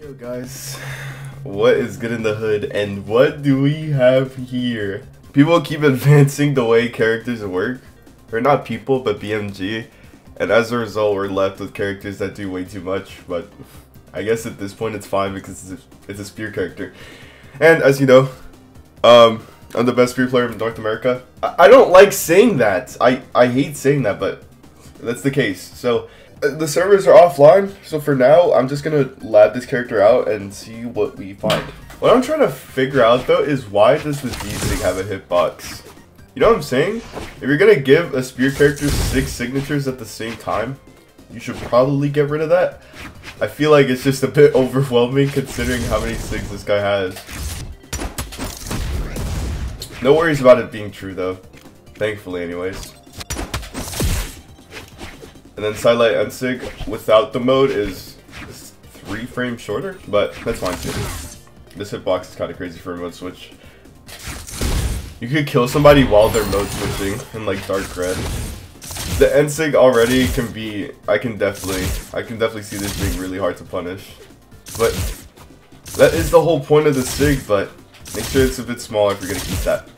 Yo guys, what is good in the hood and what do we have here? People keep advancing the way characters work, or not people, but BMG, and as a result we're left with characters that do way too much, but I guess at this point it's fine because it's a, it's a spear character. And as you know, um, I'm the best spear player in North America. I, I don't like saying that. I, I hate saying that, but that's the case. So the servers are offline, so for now, I'm just gonna lab this character out and see what we find. What I'm trying to figure out though is why does the D-Sig have a hitbox? You know what I'm saying? If you're gonna give a spear character six signatures at the same time, you should probably get rid of that. I feel like it's just a bit overwhelming considering how many sigs this guy has. No worries about it being true though. Thankfully anyways. And then Sidelight Nsig without the mode is, three frames shorter, but that's fine too. This hitbox is kind of crazy for a mode switch. You could kill somebody while they're mode switching in like dark red. The Nsig already can be, I can definitely, I can definitely see this being really hard to punish. But that is the whole point of the Sig, but make sure it's a bit smaller if you're gonna keep that.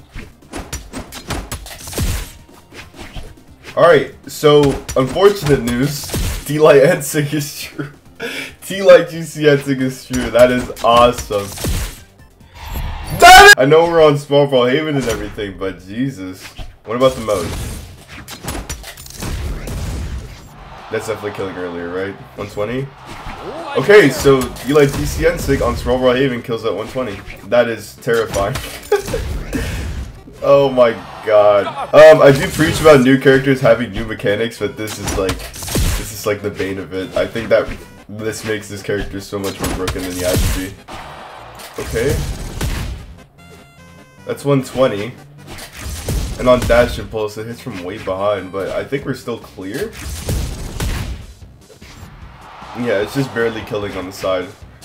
Alright, so unfortunate news. T-Light Nsig is true. T-Light GC Nsig is true. That is awesome. I know we're on Small Brawlhaven and everything, but Jesus. What about the mode? That's definitely killing earlier, right? 120? Okay, so T-Light GC Nsig on Small Brawlhaven kills at 120. That is terrifying. oh my god. Um, I do preach about new characters having new mechanics, but this is like, this is like the bane of it. I think that this makes this character so much more broken than he has to be. Okay. That's 120. And on dash impulse, it hits from way behind, but I think we're still clear. Yeah, it's just barely killing on the side.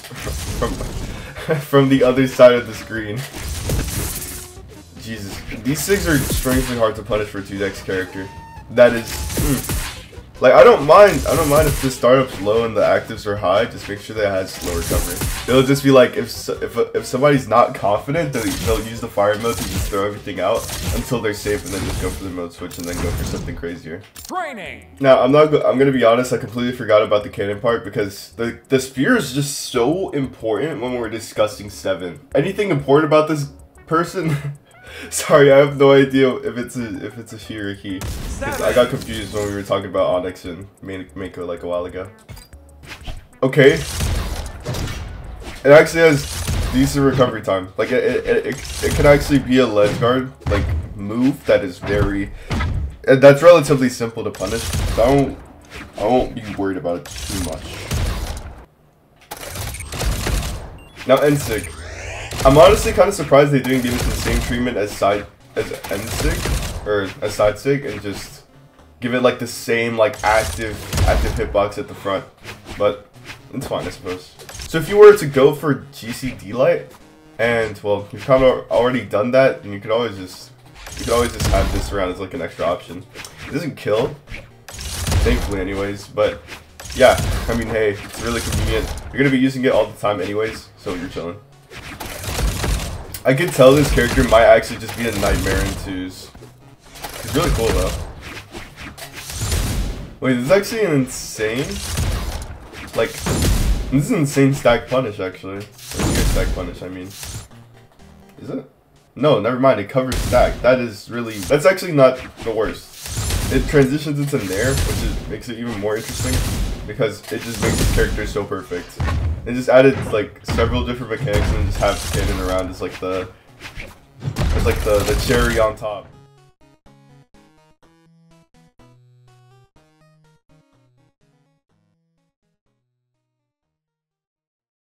from, from the other side of the screen. Jesus. These six are strangely hard to punish for a 2-dex character. That is... Mm. Like, I don't mind, I don't mind if the startup's low and the actives are high, just make sure that it has slow recovery. It'll just be like, if if, if somebody's not confident, they'll, they'll use the fire mode to just throw everything out until they're safe and then just go for the mode switch and then go for something crazier. Training! Now, I'm not, I'm gonna be honest, I completely forgot about the cannon part because the, the spear is just so important when we're discussing 7. Anything important about this person Sorry, I have no idea if it's a if it's a he. I got confused when we were talking about Onyx and Mako like a while ago. Okay. It actually has decent recovery time. Like it, it, it, it can actually be a ledge guard like move that is very that's relatively simple to punish. So I won't I won't be worried about it too much. Now Nsig. I'm honestly kind of surprised they didn't give it the same treatment as side as Nsig or as side sig and just give it like the same like active active hitbox at the front. But it's fine, I suppose. So if you were to go for GC light, and well, you've kind of already done that, and you could always just you could always just have this around as like an extra option. It doesn't kill, thankfully, anyways. But yeah, I mean, hey, it's really convenient. You're gonna be using it all the time, anyways, so you're chilling. I could tell this character might actually just be a nightmare in twos. He's really cool though. Wait, this is actually an insane... Like, this is an insane stack punish actually. Stack punish, I mean. Is it? No, never mind, it covers stack. That is really... That's actually not the worst. It transitions into Nair, which is, makes it even more interesting. Because it just makes this character so perfect. They just added like several different mechanics and just have cannon around as like the as like the, the cherry on top.